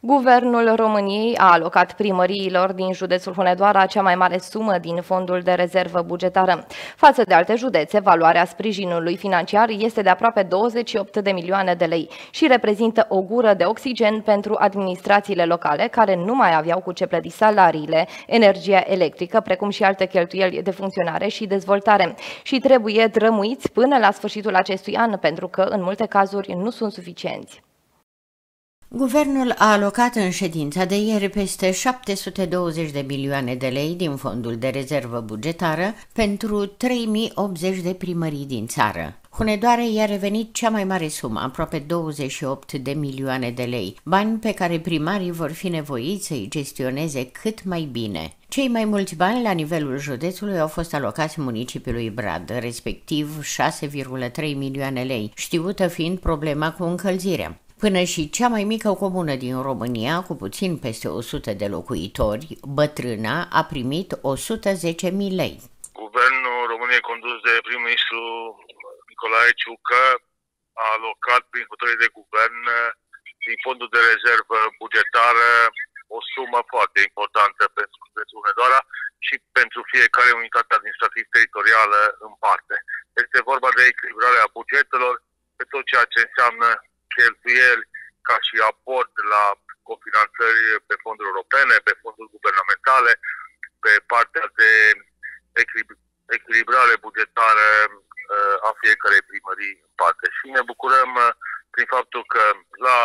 Guvernul României a alocat primăriilor din județul Hunedoara cea mai mare sumă din fondul de rezervă bugetară. Față de alte județe, valoarea sprijinului financiar este de aproape 28 de milioane de lei și reprezintă o gură de oxigen pentru administrațiile locale care nu mai aveau cu ce plăti salariile, energia electrică, precum și alte cheltuieli de funcționare și dezvoltare. Și trebuie drămuiți până la sfârșitul acestui an, pentru că în multe cazuri nu sunt suficienți. Guvernul a alocat în ședința de ieri peste 720 de milioane de lei din fondul de rezervă bugetară pentru 3080 de primării din țară. Hunedoare i-a revenit cea mai mare sumă, aproape 28 de milioane de lei, bani pe care primarii vor fi nevoiți să-i gestioneze cât mai bine. Cei mai mulți bani la nivelul județului au fost alocați municipiului Brad, respectiv 6,3 milioane lei, știută fiind problema cu încălzirea. Până și cea mai mică comună din România, cu puțin peste 100 de locuitori, Bătrâna, a primit 110.000 lei. Guvernul României condus de prim-ministru Nicolae Ciucă a alocat prin hotărâri de guvern din fondul de rezervă bugetară o sumă foarte importantă pentru județul Hunedoara și pentru fiecare unitate administrativ-teritorială în parte. Este vorba de echilibrarea bugetelor pe tot ceea ce înseamnă cheltuieli ca și aport la cofinanțări pe fonduri europene, pe fonduri guvernamentale, pe partea de echilibrare bugetară uh, a fiecarei primării în parte. Și ne bucurăm uh, prin faptul că la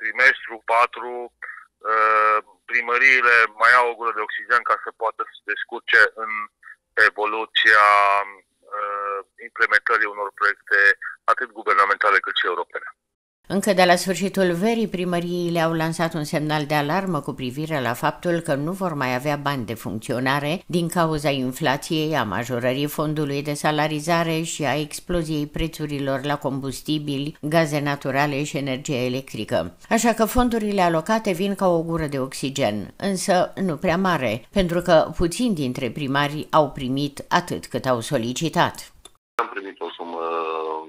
trimestru 4 uh, primăriile mai au o gură de oxigen ca să poată să se descurce în evoluția implementării unor proiecte atât guvernamentale cât și europene. Încă de la sfârșitul verii, primăriile au lansat un semnal de alarmă cu privire la faptul că nu vor mai avea bani de funcționare din cauza inflației, a majorării fondului de salarizare și a exploziei prețurilor la combustibili, gaze naturale și energie electrică. Așa că fondurile alocate vin ca o gură de oxigen, însă nu prea mare, pentru că puțini dintre primari au primit atât cât au solicitat. Am primit o sumă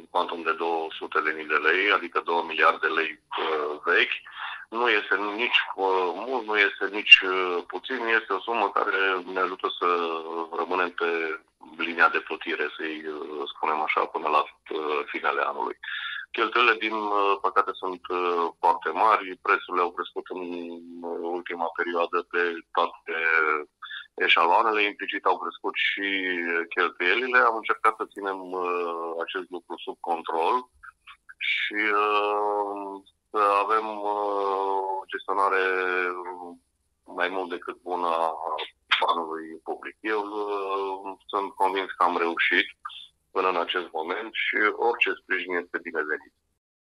quantum de 200 de mii de lei, adică 2 miliarde de lei uh, vechi. Nu este nici uh, mult, nu este nici uh, puțin, este o sumă care ne ajută să rămânem pe linia de plutire, să-i uh, spunem așa, până la uh, finele anului. Cheltuielile, din uh, păcate, sunt foarte mari, prețurile au crescut în ultima perioadă pe toate eșaloanele, implicit au crescut și cheltuielile. Am încercat să ținem uh, acest lucru sub control și uh, să avem uh, o gestionare mai mult decât bună a banului public. Eu uh, sunt convins că am reușit până în acest moment și orice sprijin este binevenit.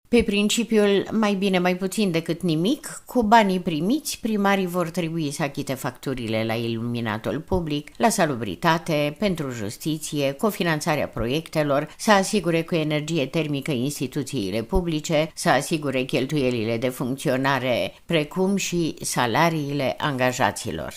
Pe principiul mai bine mai puțin decât nimic, cu banii primiți, primarii vor trebui să achite facturile la iluminatul public, la salubritate, pentru justiție, cofinanțarea proiectelor, să asigure cu energie termică instituțiile publice, să asigure cheltuielile de funcționare, precum și salariile angajaților.